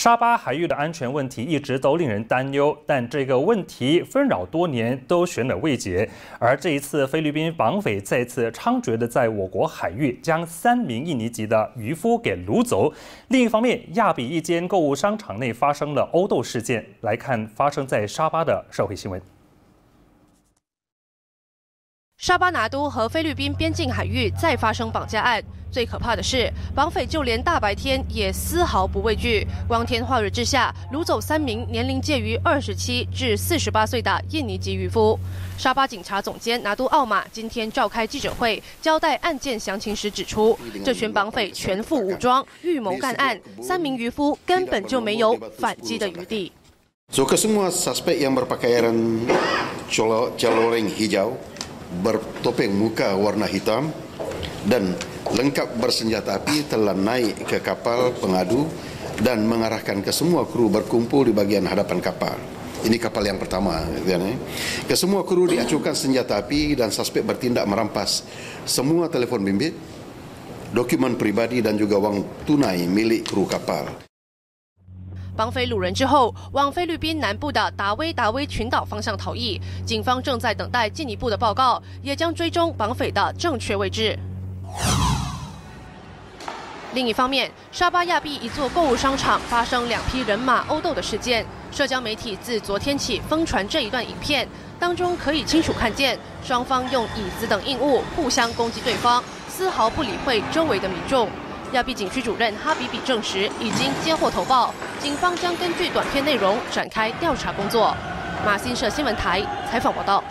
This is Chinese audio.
沙巴海域的安全问题一直都令人担忧，但这个问题纷扰多年都悬而未决。而这一次，菲律宾绑匪再次猖獗的在我国海域将三名印尼籍的渔夫给掳走。另一方面，亚比一间购物商场内发生了殴斗事件。来看发生在沙巴的社会新闻。沙巴拿都和菲律宾边境海域再发生绑架案，最可怕的是，绑匪就连大白天也丝毫不畏惧，光天化日之下掳走三名年龄介于二十七至四十八岁的印尼籍渔夫。沙巴警察总监拿督奥马今天召开记者会，交代案件详情时指出，这群绑匪全副武装，预谋干案，三名渔夫根本就没有反击的余地。So kesemua suspek yang berpakaian caloreng hijau. bertopeng muka warna hitam dan lengkap bersenjata api telah naik ke kapal pengadu dan mengarahkan ke semua kru berkumpul di bagian hadapan kapal. Ini kapal yang pertama. Kan, eh? Ke semua kru diacukan senjata api dan suspek bertindak merampas semua telefon bimbit, dokumen pribadi dan juga wang tunai milik kru kapal. 绑匪掳人之后，往菲律宾南部的达威达威群岛方向逃逸。警方正在等待进一步的报告，也将追踪绑匪的正确位置。 另一方面，沙巴亚庇一座购物商场发生两批人马殴斗的事件。社交媒体自昨天起疯传这一段影片，当中可以清楚看见双方用椅子等硬物互相攻击对方，丝毫不理会周围的民众。亚庇警区主任哈比比证实，已经接获投报，警方将根据短片内容展开调查工作。马新社新闻台采访报道。